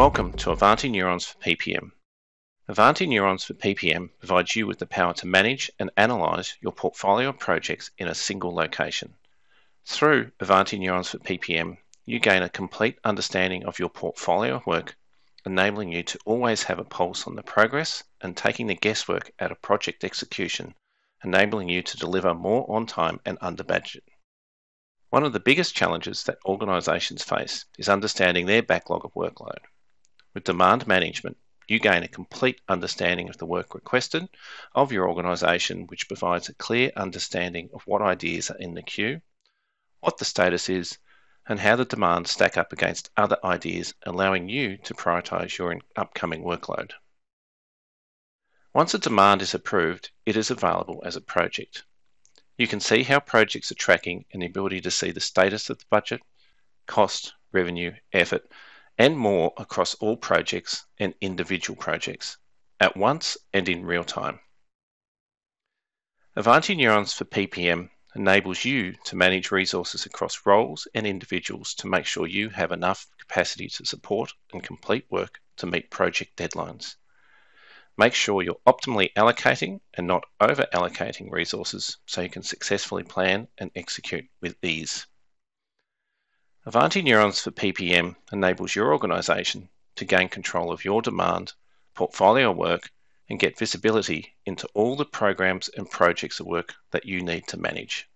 Welcome to Ivanti Neurons for PPM. Ivanti Neurons for PPM provides you with the power to manage and analyze your portfolio of projects in a single location. Through Ivanti Neurons for PPM, you gain a complete understanding of your portfolio of work, enabling you to always have a pulse on the progress and taking the guesswork out of project execution, enabling you to deliver more on time and under budget. One of the biggest challenges that organisations face is understanding their backlog of workload. With demand management, you gain a complete understanding of the work requested of your organisation, which provides a clear understanding of what ideas are in the queue, what the status is, and how the demands stack up against other ideas, allowing you to prioritise your upcoming workload. Once a demand is approved, it is available as a project. You can see how projects are tracking and the ability to see the status of the budget, cost, revenue, effort, and more across all projects and individual projects at once and in real time. Ivanti Neurons for PPM enables you to manage resources across roles and individuals to make sure you have enough capacity to support and complete work to meet project deadlines. Make sure you're optimally allocating and not over allocating resources so you can successfully plan and execute with ease. Ivanti Neurons for PPM enables your organisation to gain control of your demand, portfolio work, and get visibility into all the programs and projects of work that you need to manage.